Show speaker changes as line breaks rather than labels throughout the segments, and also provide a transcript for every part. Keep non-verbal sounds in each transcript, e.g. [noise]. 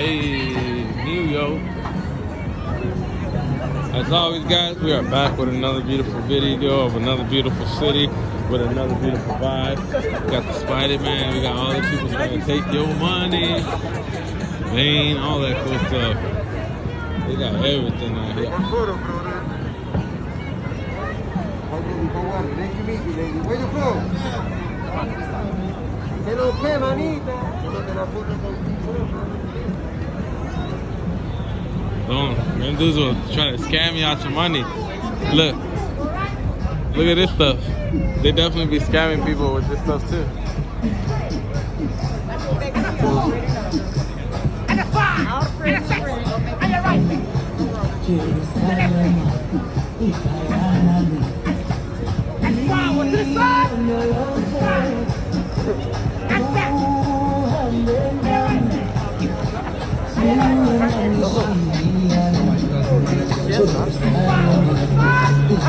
Hey, New York. As always, guys, we are back with another beautiful video of another beautiful city with another beautiful vibe. We got the Spider-Man. We got all the people trying to take your money. Vane, all that cool stuff. They got everything out here.
Where you from? Que no que, manita. Tómate la foto contigo.
Don't. Them dudes will trying to scam you out your money. Look. Look at this stuff. They definitely be scamming people with this stuff too.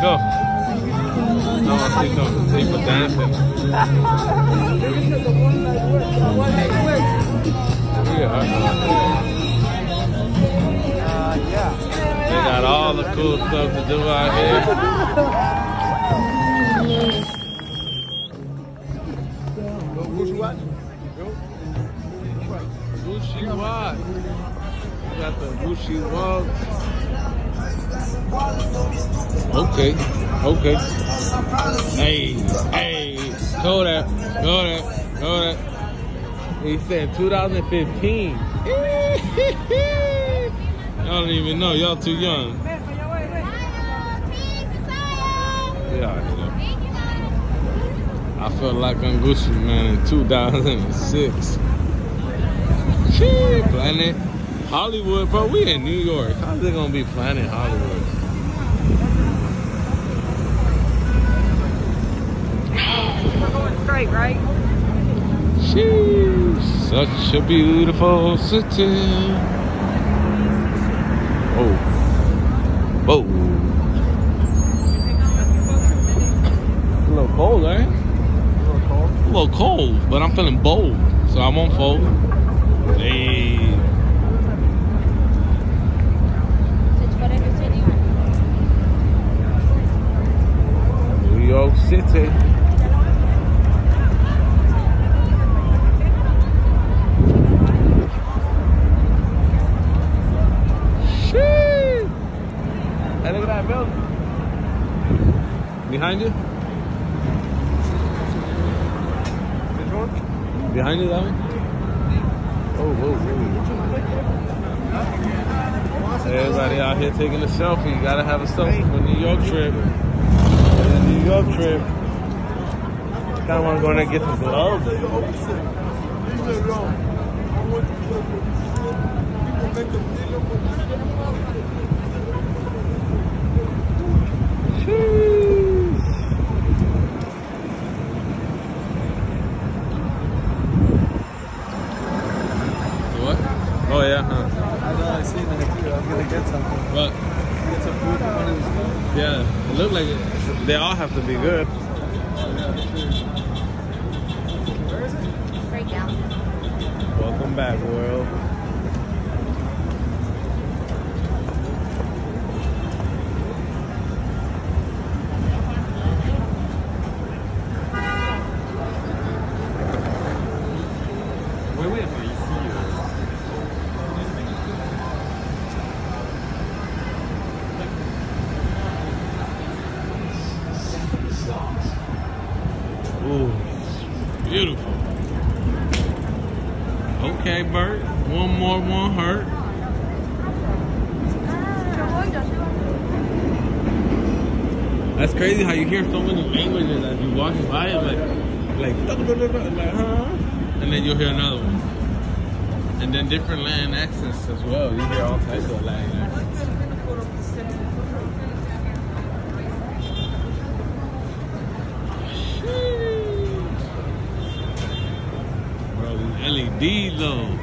Go. I want to see some people dancing. Yeah. They got all the cool stuff to do out here. Gucci watch. We got the Gucci watch. Okay, okay. Hey, hey, go there, go there, go there. He said 2015. [laughs] y'all don't even know. Y'all too young. Yeah. I felt like I'm Gucci Mane in 2006. Shit, Planet Hollywood, bro. We in New York. How's it gonna be Planet Hollywood?
Straight, right?
Sheesh, such a beautiful city. Oh, whoa. A little cold, eh? A little cold, but I'm feeling bold, so I won't fold. Hey. New York City. Shit. Hey, look at that building. Behind you?
Which one?
Behind you, that one? Oh, whoa, whoa. Everybody out here taking a selfie. You gotta have a selfie for New York trip. For the New York trip. Kinda wanna go in there and get some gloves. Sheesh. What? Oh yeah, huh?
I know, I seen that too. I'm gonna get something.
What?
Get some food for one of these stuff.
Yeah, it looked like it. They all have to be good.
Straight down.
Welcome back, world. Hey, Bert. One more, one hurt. That's crazy how you hear so many languages as you walk by it, like, like, [laughs] like, huh? And then you'll hear another one. And then different land accents as well. You hear all types of land. Bro, though.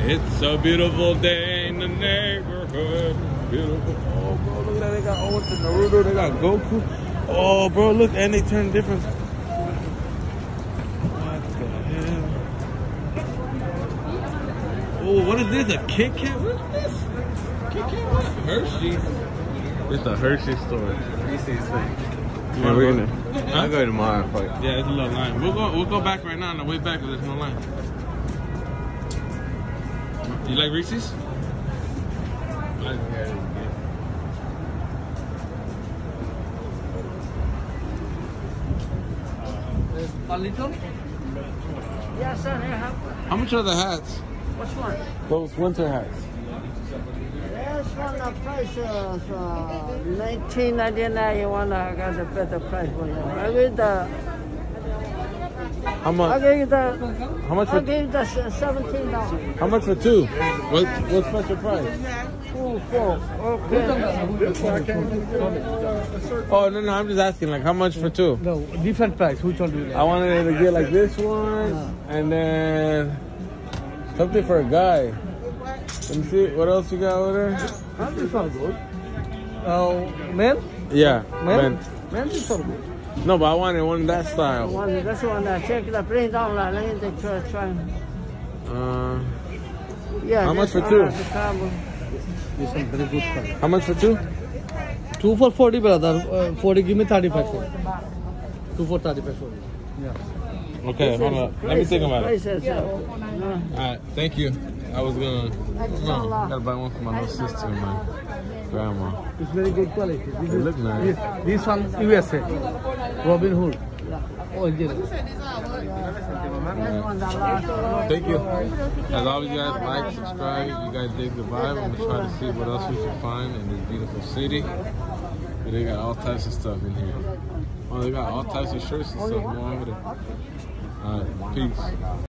It's a beautiful day in the neighborhood. Beautiful. Oh, bro, look at that. They got what's the Naruto. They got Goku. Oh, bro, look, and they turn different. What the hell? Oh, what is this? A Kit Kat? Hershey's. It's a Hershey store.
Reese's thing.
You wanna
we're
go?
gonna-
Huh?
I'll go tomorrow. Fuck.
Yeah, it's a little line. We'll go. We'll go back right now on the way back, but there's no line. You like Reese's?
A little?
Yes, sir. They have.
How much are the hats?
Which one?
Those winter hats.
This one, the price is uh, 1999. You want to get a better price for you. I give the.
How
I
much?
give you the.
How much
I
for?
give you the seventeen dollars.
How much for two? What? What special price?
Two, four. Okay.
Oh no no! I'm just asking. Like, how much for two?
No, different price. Which one do you like?
I wanted to get like this one, and then something for a guy. Let me see. What else you got over there?
This one good. Uh, men?
Yeah,
Men?
man.
Men, this one good.
No, but I wanted one in that style.
One, this one, uh, check the print down. Let me try. try.
Uh,
Yeah.
How much for two?
has the carbon.
This one very good price.
how much for two?
Two for 40, brother. Uh, 40, give me 35 for it. Two for 35 for it. Yeah.
Okay, hold on. Let me think about it.
Prices, uh, no.
All right, thank you. I was gonna. No, gotta buy one for my little sister and my grandma.
It's very good quality. This
They
is-
look nice.
This, this one USA. Robin Hood. Original.
This one, the.
Thank you. As always, you guys like, subscribe. You guys dig the vibe. I'm gonna try to see what else we can find in this beautiful city. But they got all types of stuff in here. Oh, they got all types of shirts and stuff more over there. All right, peace.